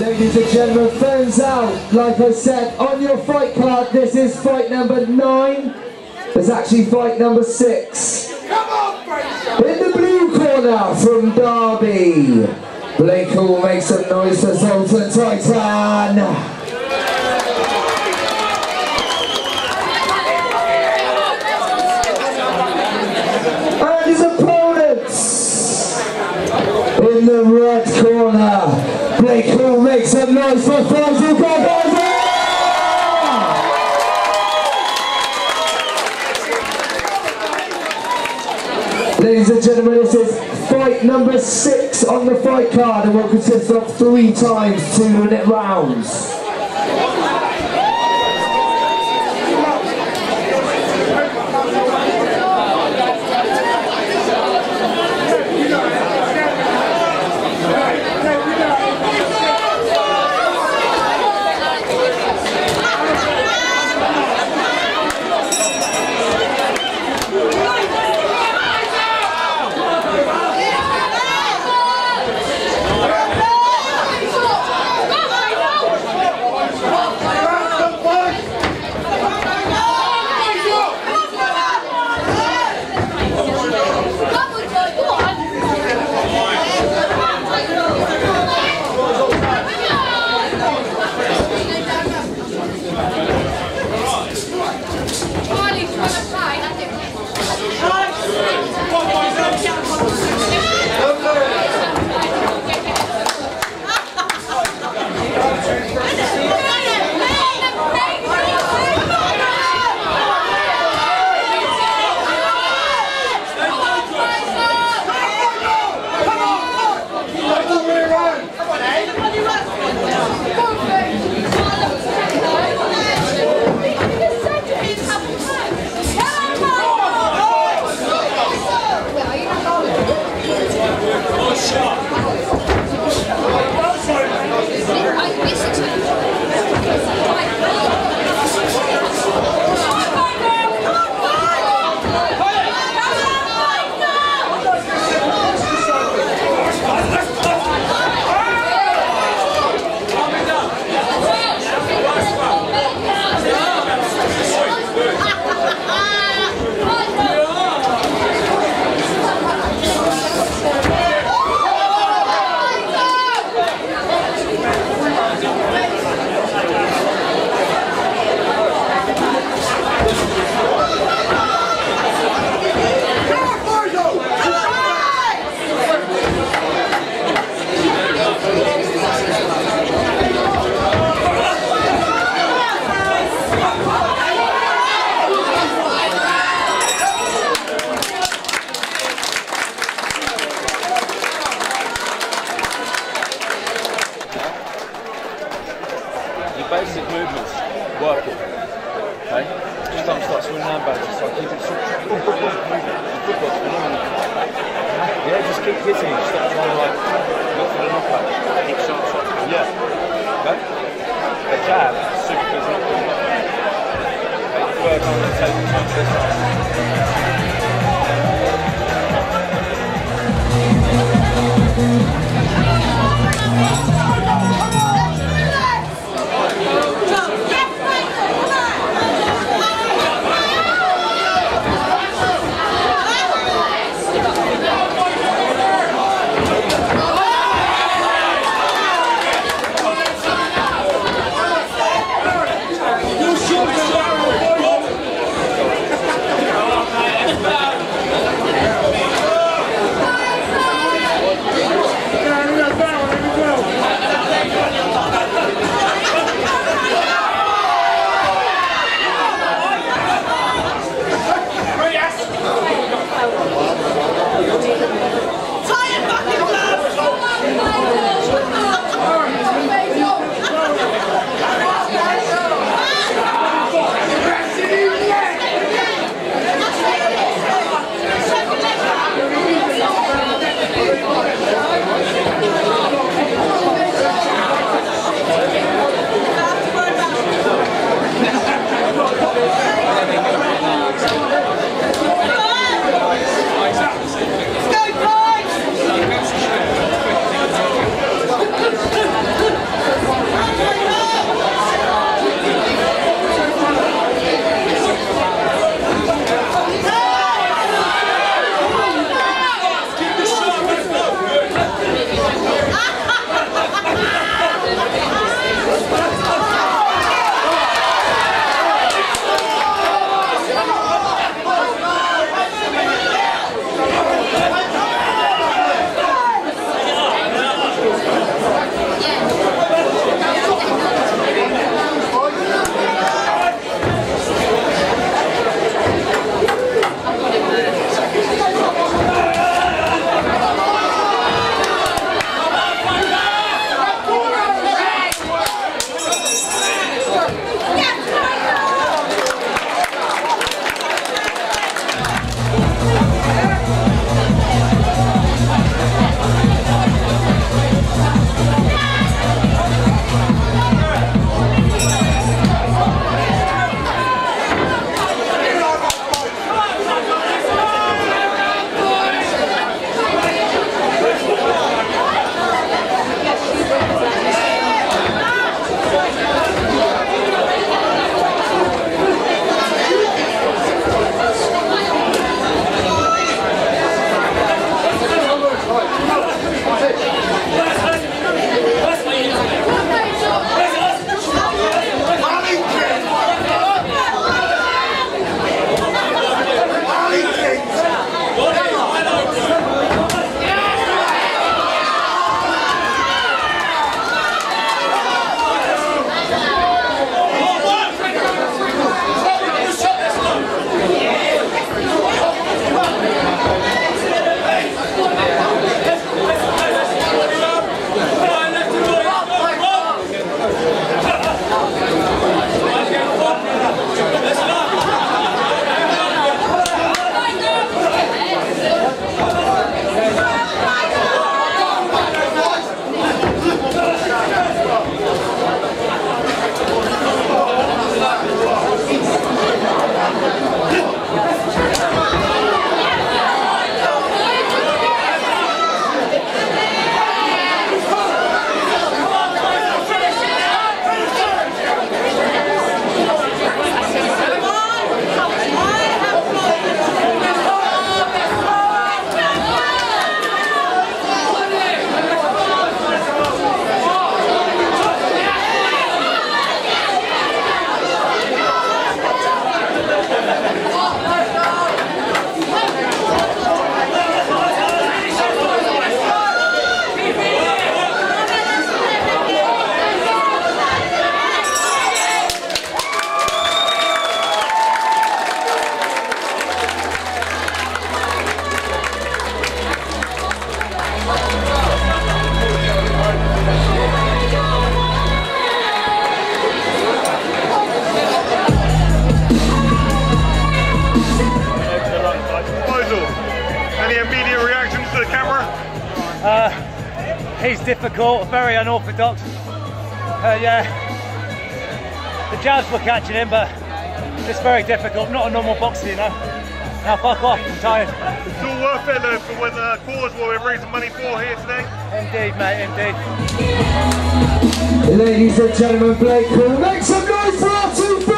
Ladies and gentlemen, phones out. Like I said, on your fight card, this is fight number nine. It's actually fight number six. Come on, Fraser! In the blue corner from Derby, Blake Hall makes some noise for Zoltan Titan. And his opponents in the red corner, Blake Makes some noise for. Ladies and gentlemen, this is fight number six on the fight card and will consist of three times two minute rounds. Keep hitting it, to like look for the knockout. Keep sharp shot. Yeah. Okay? The jab, super good knockout. Work on the take the time this time. Come is difficult, very unorthodox. Uh, yeah, the jabs were catching him, but it's very difficult. Not a normal boxer, you know. Now fuck off, I'm tired. It's all worth it though for when the cause what we're raising money for here today. Indeed, mate, indeed. Ladies and gentlemen, Blake Cool, make some noise for our two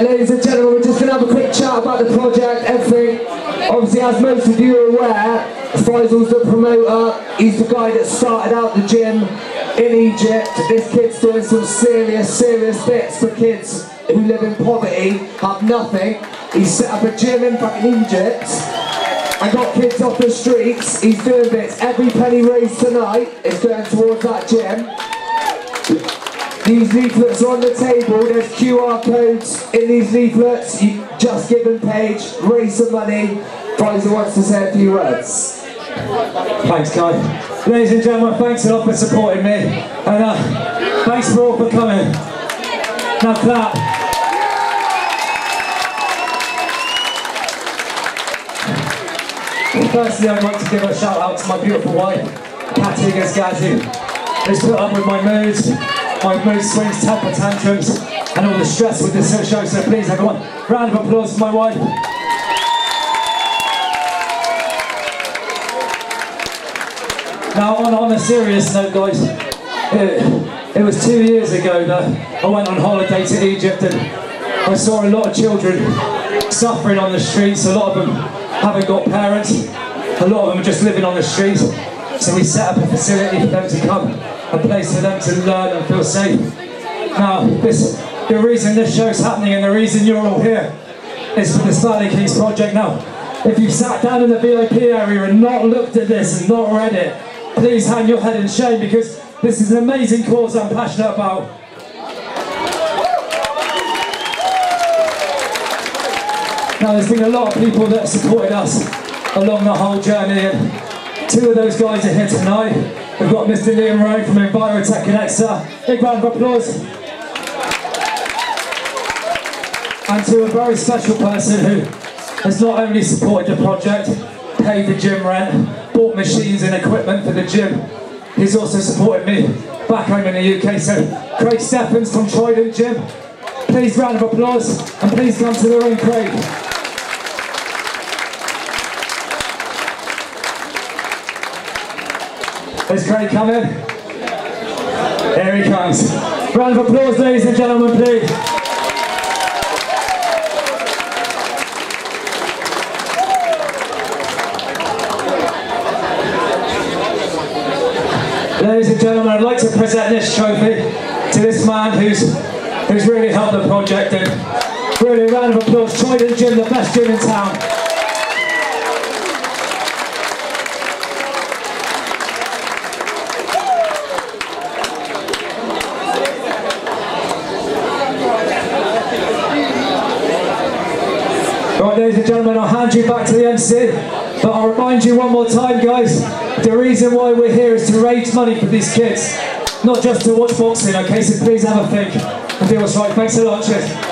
Ladies and gentlemen, we're just going to have a quick chat about the project, everything. Obviously, as most of you are aware, Faisel's the promoter. He's the guy that started out the gym in Egypt. This kid's doing some serious, serious bits for kids who live in poverty, have nothing. He set up a gym in fucking Egypt and got kids off the streets. He's doing bits. Every penny raised tonight is going towards that gym. These leaflets are on the table. There's QR codes in these leaflets. You JustGiving page, raise some money. Faisel wants to say a few words. Thanks, Kai. Ladies and gentlemen, thanks a lot for supporting me. And uh, thanks for all for coming. Now clap. Firstly, I'd like to give a shout out to my beautiful wife, Katia Ghazghazi, who's put up with my moods, my mood swings, temper tantrums, and all the stress with this show. So please, everyone, round of applause for my wife. Now, on, on a serious note, guys, it, it was two years ago that I went on holiday to Egypt and I saw a lot of children suffering on the streets. A lot of them haven't got parents. A lot of them are just living on the streets. So we set up a facility for them to come, a place for them to learn and feel safe. Now, this, the reason this show's happening and the reason you're all here is for the Valley Kings project. Now, if you've sat down in the VIP area and not looked at this and not read it, please hang your head in shame because this is an amazing cause I'm passionate about. Now there's been a lot of people that supported us along the whole journey and two of those guys are here tonight. We've got Mr Liam Rowe from Envirotech in Exeter. Big round of applause. And to a very special person who has not only supported the project, paid the gym rent, bought machines and equipment for the gym, he's also supported me back home in the UK. So Craig Steffens from Trident Gym, please round of applause and please come to the ring, Craig. Is Craig coming? Here he comes. Round of applause, ladies and gentlemen, please. Ladies and gentlemen, I'd like to present this trophy to this man who's who's really helped the project and really a round of applause. Trident Gym, the best gym in town. Right, ladies and gentlemen, I'll hand you back to the MC, but I'll remind you one more time, guys, the reason why we're here is to raise money for these kids, not just to watch boxing, okay, so please have a think and do what's right. Thanks a lot, cheers.